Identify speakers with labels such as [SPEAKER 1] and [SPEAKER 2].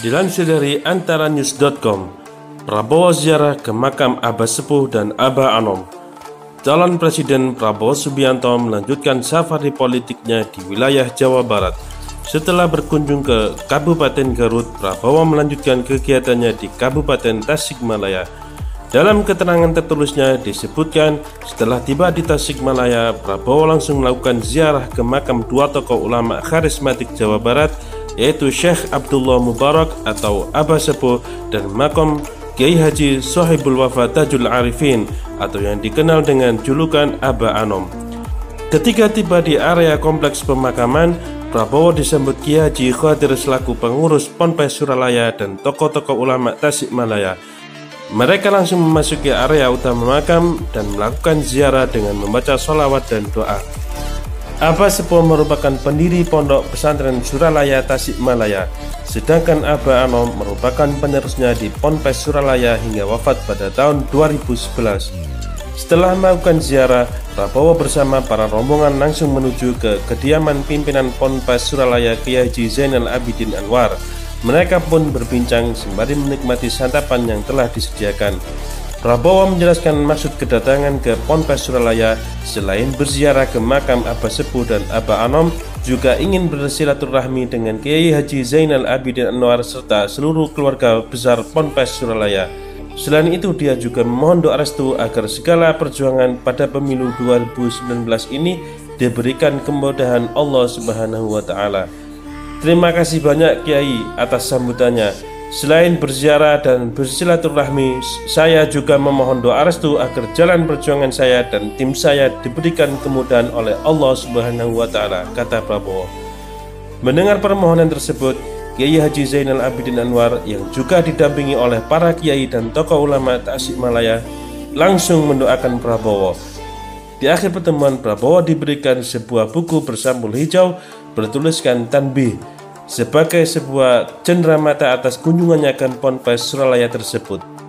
[SPEAKER 1] Dilansir dari antaranews.com, Prabowo ziarah ke makam Abah Sepuh dan Abah Anom. Calon Presiden Prabowo Subianto melanjutkan safari politiknya di wilayah Jawa Barat. Setelah berkunjung ke Kabupaten Garut, Prabowo melanjutkan kegiatannya di Kabupaten Tasikmalaya. Dalam keterangan tertulisnya disebutkan setelah tiba di Tasikmalaya, Prabowo langsung melakukan ziarah ke makam dua tokoh ulama karismatik Jawa Barat yaitu Syekh Abdullah Mubarak atau Abah Sepuh dan makam Kiai Haji Sohibul Wafa Tajul Arifin atau yang dikenal dengan julukan Abah Anom. Ketika tiba di area kompleks pemakaman, Prabowo disambut Kiai Haji Khadir selaku pengurus Ponpes Suralaya dan tokoh-tokoh ulama Tasikmalaya. Mereka langsung memasuki area utama makam dan melakukan ziarah dengan membaca sholawat dan doa. Abah Sepo merupakan pendiri pondok pesantren Suralaya Tasikmalaya, sedangkan Abah Anom merupakan penerusnya di Ponpes Suralaya hingga wafat pada tahun 2011. Setelah melakukan ziarah, Prabowo bersama para rombongan langsung menuju ke kediaman pimpinan Ponpes Suralaya Kiai Zainal Abidin Anwar mereka pun berbincang sembari menikmati santapan yang telah disediakan. Prabowo menjelaskan maksud kedatangan ke Ponpes Suralaya selain berziarah ke makam Abah Sepuh dan Abah Anom juga ingin bersilaturahmi dengan Kiai Haji Zainal Abidin Anwar serta seluruh keluarga besar Ponpes Suralaya. Selain itu dia juga memohon doa restu agar segala perjuangan pada pemilu 2019 ini diberikan kemudahan Allah Subhanahu wa taala. Terima kasih banyak Kiai atas sambutannya. Selain berziarah dan bersilaturahmi, saya juga memohon doa restu agar jalan perjuangan saya dan tim saya diberikan kemudahan oleh Allah Subhanahu wa taala, kata Prabowo. Mendengar permohonan tersebut, Kiai Haji Zainal Abidin Anwar yang juga didampingi oleh para kiai dan tokoh ulama Tasikmalaya langsung mendoakan Prabowo. Di akhir pertemuan, Prabowo diberikan sebuah buku bersambul hijau bertuliskan tanbih sebagai sebuah cenderamata atas kunjungannya ke Ponpes Suralaya tersebut.